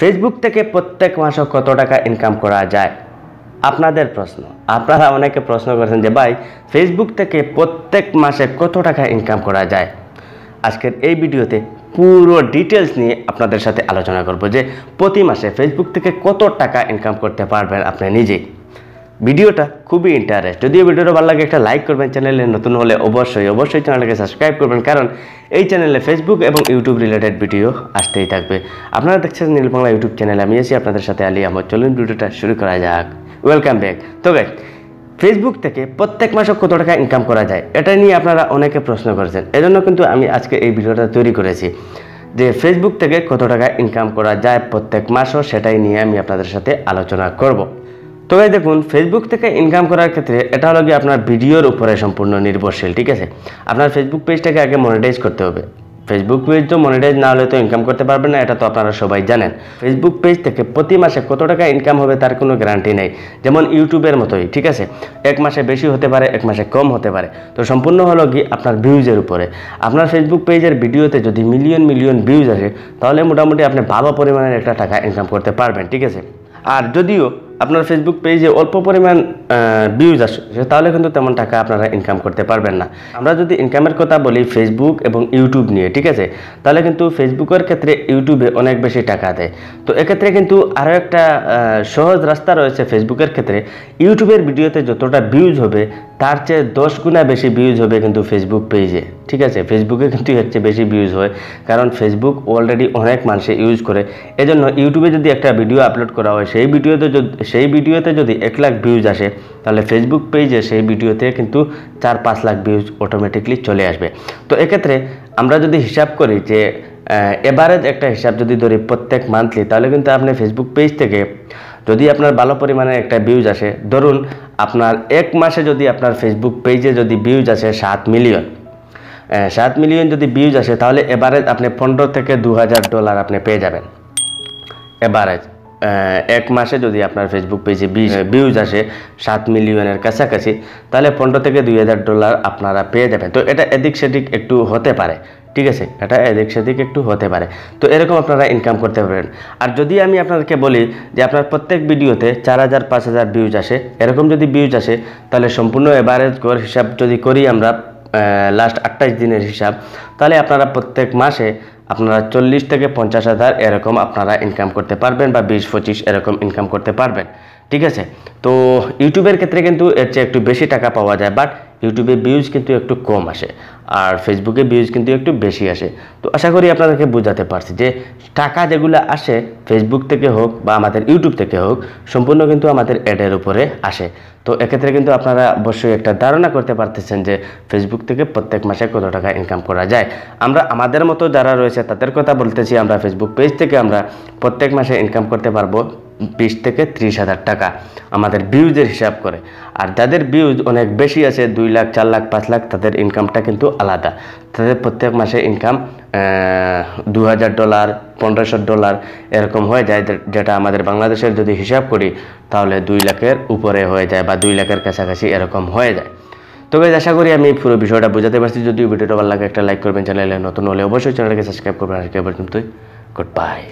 Facebook থেকে প্রত্যেক মাসে কত টাকা ইনকাম করা যায়? আপনাদের প্রশ্ন। আপনারা অনেকে প্রশ্ন করেছেন যে, ভাই ফেসবুক থেকে প্রত্যেক মাসে কত টাকা ইনকাম করা যায়? আজকের এই ভিডিওতে পুরো ডিটেলস নিয়ে আপনাদের সাথে আলোচনা করব যে, প্রতি মাসে ফেসবুক থেকে কত টাকা ইনকাম করতে পারবেন আপনি নিজেই ভিডিওটা খুবই ইন্টারেস্ট যদিও ভিডিওটা ভালো লাগে, একটা লাইক করবেন চ্যানেলে নতুন হলে অবশ্যই অবশ্যই চ্যানেলটাকে সাবস্ক্রাইব করবেন, কারণ এই চ্যানেলে ফেসবুক এবং ইউটিউব রিলেটেড ভিডিও আসতেই থাকবে। আপনারা দেখছেন নীলবাংলা ইউটিউব চ্যানেলে আমি আছি আপনাদের সাথে আলী আহমদ। চলুন ভিডিওটা শুরু করা যাক। ওয়েলকাম ব্যাক তো গাই ফেসবুক থেকে প্রত্যেক মাসে কত টাকা ইনকাম করা যায়, এটা নিয়ে আপনারা অনেকে প্রশ্ন করেছেন। এজন্য কিন্তু আমি আজকে এই ভিডিওটা তৈরি করেছি, যে ফেসবুক থেকে কত টাকা ইনকাম করা যায় প্রত্যেক মাসও সেটাই নিয়ে আমি আপনাদের সাথে আলোচনা করব। তো ভাই দেখুন ফেসবুক থেকে ইনকাম করার ক্ষেত্রে এটা হলো কি আপনার ভিডিওর উপরে সম্পূর্ণ নির্ভরশীল, ঠিক আছে? আপনার ফেসবুক পেজটাকে আগে মনিটাইজ করতে হবে। ফেসবুক পেজ তো মনিটাইজ না হলে তো ইনকাম করতে পারবেন না, এটা তো আপনারা সবাই জানেন। ফেসবুক পেজ থেকে প্রতি মাসে কত টাকা ইনকাম হবে তার কোনো গ্যারান্টি নেই। যেমন ইউটিউবের মতোই, ঠিক আছে? এক মাসে বেশি হতে পারে, এক মাসে কম হতে পারে। তো সম্পূর্ণ হলো কি আপনার ভিউজের উপরে। আপনার ফেসবুক পেজের ভিডিওতে যদি মিলিয়ন মিলিয়ন ভিউজ আসে, তাহলে মোটামুটি আপনি ভালো পরিমাণের একটা টাকা ইনকাম করতে পারবেন, ঠিক আছে? আর যদিও আপনার ফেসবুক পেজে অল্প পরিমাণ ভিউজ আসে তাহলে কিন্তু তেমন টাকা আপনারা ইনকাম করতে পারবেন না। আমরা যদি ইনকামের কথা বলি ফেসবুক এবং ইউটিউব নিয়ে, ঠিক আছে? তাহলে কিন্তু ফেসবুকের ক্ষেত্রে ইউটিউবে অনেক বেশি টাকা দেয়। তো এক্ষেত্রে কিন্তু আরও একটা সহজ রাস্তা রয়েছে ফেসবুকের ক্ষেত্রে। ইউটিউবের ভিডিওতে যতটা ভিউজ হবে, তার চেয়ে দশ গুণা বেশি ভিউজ হবে কিন্তু ফেসবুক পেজে ঠিক আছে? ফেসবুকে কিন্তু চেয়ে বেশি ভিউজ হয়, কারণ ফেসবুক অলরেডি অনেক মানুষে ইউজ করে। এজন্য ইউটিউবে যদি একটা ভিডিও আপলোড করা হয়, সেই ভিডিওতে যদি, সেই ভিডিওতে যদি এক লাখ ভিউজ আসে তাহলে ফেসবুক পেজে সেই ভিডিওতে কিন্তু চার পাঁচ লাখ ভিউজ অটোমেটিকলি চলে আসবে। তো এক্ষেত্রে আমরা যদি হিসাব করি যে এভারেজ একটা হিসাব যদি ধরি প্রত্যেক মান্থলি তাহলে কিন্তু আপনি ফেসবুক পেজ থেকে যদি আপনার ভালো পরিমাণে একটা ভিউজ আসে, ধরুন আপনার এক মাসে যদি আপনার ফেসবুক পেজে যদি ভিউজ আসে সাত মিলিয়ন সাত মিলিয়ন যদি ভিউজ আসে, তাহলে এভারেজ আপনি পনেরো থেকে দু হাজার ডলার আপনি পেয়ে যাবেন। এভারেজ এক মাসে যদি আপনার ফেসবুক পেজে ভিউজ আসে সাত মিলিয়নের কাছাকাছি তাহলে পনেরো থেকে দুই হাজার ডলার আপনারা পেয়ে যাবেন। তো এটা এদিক সেদিক একটু হতে পারে ঠিক আছে? এটা এদিক সেদিক একটু হতে পারে। তো এরকম আপনারা ইনকাম করতে পারবেন। আর যদি আমি আপনাদেরকে বলি যে আপনার প্রত্যেক ভিডিওতে চার হাজার পাঁচ হাজার ভিউজ আসে এরকম যদি ভিউজ আসে তাহলে সম্পূর্ণ এভারেজ গড় হিসাব যদি করি আমরা লাস্ট আটটাইশ দিনের হিসাব। তাহলে আপনারা প্রত্যেক মাসে আপনারা চল্লিশ থেকে পঞ্চাশ হাজার এরকম আপনারা ইনকাম করতে পারবেন বা বিশ, পঁচিশ এরকম ইনকাম করতে পারবেন। ঠিক আছে? তো ইউটিউবের ক্ষেত্রে কিন্তু এর চেয়ে একটু বেশি টাকা পাওয়া যায় বাট ইউটিউবে ভিউজ কিন্তু একটু কম আসে। আর ফেসবুকে ভিউজ কিন্তু একটু বেশি আসে। তো আশা করি আপনাদেরকে বোঝাতে পারছি যে টাকা যেগুলো আসে ফেসবুক থেকে হোক বা আমাদের ইউটিউব থেকে হোক, সম্পূর্ণ কিন্তু আমাদের অ্যাডের উপরে আসে। তো এক্ষেত্রে কিন্তু আপনারা অবশ্যই একটা ধারণা করতে পারতেছেন যে ফেসবুক থেকে প্রত্যেক মাসে কত টাকা ইনকাম করা যায়। আমরা আমাদের মতো যারা রয়েছে তাদের কথা বলতেছি, আমরা ফেসবুক পেজ থেকে আমরা প্রত্যেক মাসে ইনকাম করতে পারব। বিশ থেকে ত্রিশ হাজার টাকা আমাদের ভিউজের হিসাব করে। আর যাদের ভিউজ অনেক বেশি আছে, দুই লাখ, চার লাখ, পাঁচ লাখ, তাদের ইনকামটা কিন্তু আলাদা। তাদের প্রত্যেক মাসে ইনকাম দু হাজার ডলার, পনেরোশো ডলার এরকম হয়ে যায় যেটা আমাদের বাংলাদেশের যদি হিসাব করি, তাহলে দুই লাখের উপরে হয়ে যায় বা দুই লাখের কাছাকাছি এরকম হয়ে যায়। তো গাইজ আশা করি আমি পুরো বিষয়টা বুঝাতে পারছি। যদি ভিডিওটা ভালো লাগে, একটা লাইক করবেন, চ্যানেলে নতুন হলে অবশ্যই চ্যানেলটাকে সাবস্ক্রাইব করবেন আজকে পর্যন্তই গুড বাই